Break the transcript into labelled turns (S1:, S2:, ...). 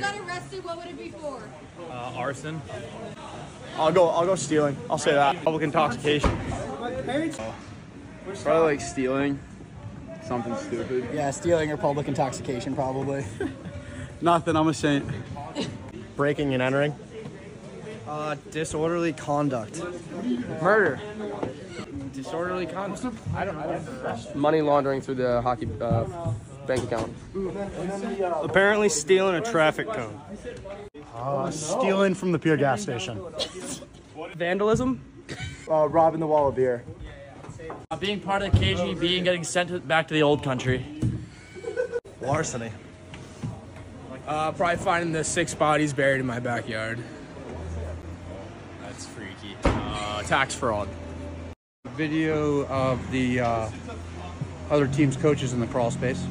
S1: got arrested, what would it be for?
S2: Uh, arson.
S3: I'll go. I'll go stealing. I'll say that. Public intoxication.
S4: Probably like stealing something stupid.
S5: Yeah, stealing or public intoxication, probably.
S3: Nothing. I'm a saint.
S6: Breaking and entering.
S3: Uh, disorderly conduct.
S4: Murder. Disorderly conduct. I don't, I don't. Money laundering through the hockey uh, bank account.
S6: Apparently stealing a traffic cone. Uh, stealing from the Pier gas station.
S4: Vandalism.
S3: Uh, robbing the wall of beer.
S7: Uh, being part of the KGB and getting sent to, back to the old country.
S6: Larceny.
S4: Uh, probably finding the six bodies buried in my backyard.
S2: That's freaky. Uh, tax fraud.
S8: Video of the uh, other team's coaches in the crawl space.